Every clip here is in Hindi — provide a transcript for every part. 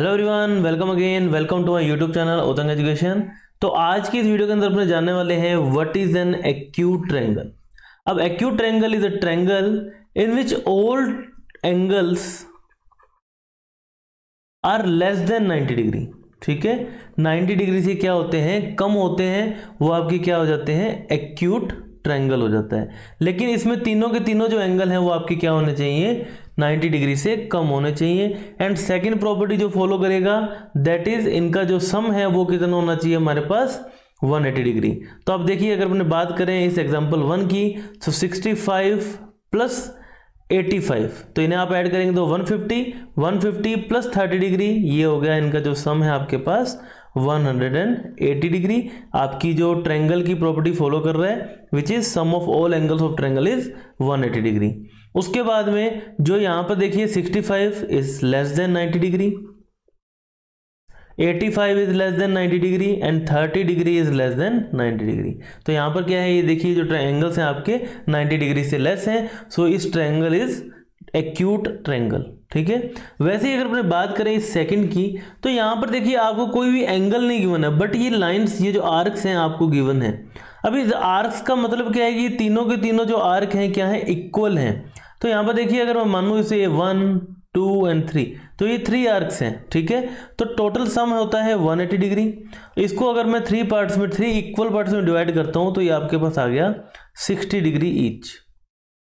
Hello everyone welcome again welcome to my YouTube channel ओतंग education तो आज की इस वीडियो के अंदर अपने जानने वाले हैं what is an acute triangle अब acute triangle is a triangle in which all angles are less than 90 degree ठीक है? 90 डिग्री से क्या होते हैं? कम होते हैं, वो आपके क्या हो जाते हैं? एक्यूट ट्रायंगल हो जाता है। लेकिन इसमें तीनों के तीनों जो एंगल हैं, वो आपके क्या होने चाहिए? 90 डिग्री से कम होने चाहिए। एंड सेकंड प्रॉपर्टी जो फॉलो करेगा दैट इज़ इनका जो सम है, वो कितना होना चाहिए हमारे पास? 180 डिग्री। तो आप देखिए, अगर अपने बात करें इस एग्जांपल वन की तो 65 प्लस 85 तो इन्हें आप ऐड करेंगे तो 150 150 प्लस 30 डिग्री, ये हो गया इनका जो सम है आपके पास। 180 डिग्री। आपकी जो ट्रेंगल की प्रॉपर्टी फॉलो कर रहा है which is sum of all angles of triangle is 180 degree. उसके बाद में जो यहाँ पर देखिए 65 is less than 90 degree. 85 is less than 90 degree and 30 degree is less than 90 degree. तो यहाँ पर क्या है, ये देखिए जो ट्रायंगल्स हैं आपके 90 डिग्री से लेस हैं। सो इस ट्रायंगल इज़ एक्यूट ट्रायंगल ठीक है? वैसे ही अगर अपने बात करें इस सेकंड की तो यहाँ पर देखिए आपको कोई भी एंगल नहीं गिवन है बट ये लाइंस ये जो आर्क्स हैं आपको गिवन है। अब इस आर्क्स का मतलब क्या है कि तीनों के तीनों जो आर्क हैं, क्या है? इक्वल हैं। तो यहाँ पर देखिए, अगर मैं मानू इसे वन टू एंड थ्री तो ये थ्री आर्क्स हैं, ठीक है? तो टोटल सम होता है 180 डिग्री इसको अगर मैं थ्री पार्ट्स में थ्री इक्वल पार्ट्स में डिवाइड करता हूँ तो ये आपके पास आ गया 60 डिग्री ईच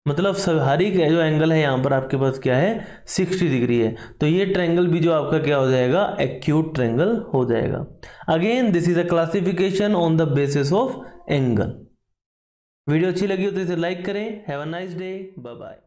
मतलब हर एक जो एंगल है यहाँ पर आपके पास क्या है? 60 डिग्री है। तो ये ट्रैंगल भी जो आपका क्या हो जाएगा? एक्यूट ट्रैंगल हो जाएगा। Again this is a classification on the basis of angle video अच्छी लगी हो तो इसे लाइक करें। Have a nice day bye bye